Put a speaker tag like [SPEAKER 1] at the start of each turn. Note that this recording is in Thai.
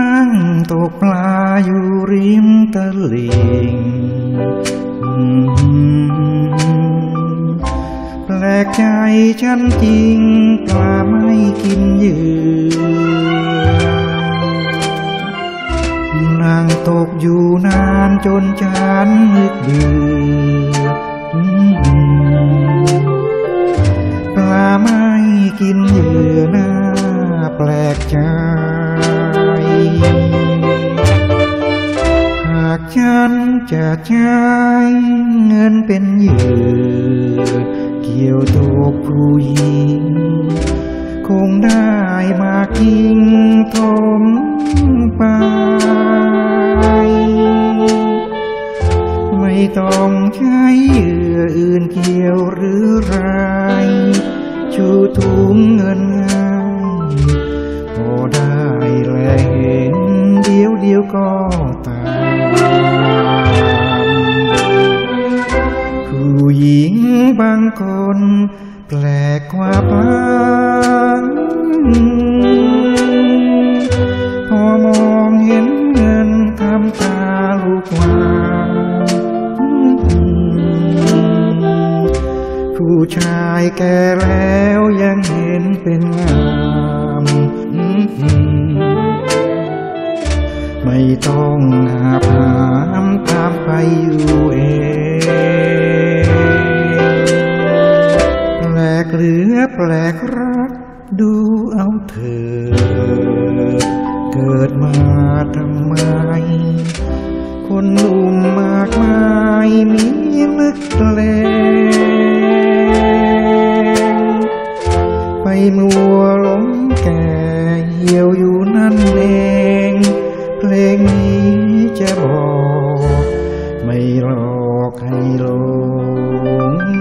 [SPEAKER 1] นั่งตกปลาอยู่ริมตะลิ่งแปลกใจฉันจริงปลาไม่กินเหยื่อนั่งตกอยู่นานจนฉันนึกเบื่อปลาไม่กิน ฉันจะใช้เงินเป็นเหยื่อเกี่ยวตกผู้หญิง คงได้มากยิ่งทมไป ไม่ต้องใช้เหยื่ออื่นเกี่ยวหรือไรชูถุงเงินให้พอได้แลเห็นเดียวเดียวก็ตาม ผู้หญิงบางคน แปลกกว่าบางพอมองเห็นเงินทำตาลูกวาวผู้ชายแก่แล้วยังเห็นเป็นงามไม่ต้องหาผามตามไปอยู่ ลกรักดูเอาเธอ เกิดมาทำไม คนหนุ่มมากมายมีลึกเลงไปมัวหลงแก่เหี่ยวอยู่นั่นเอง เพลงนี้จะบอก ไม่หลอกให้หลง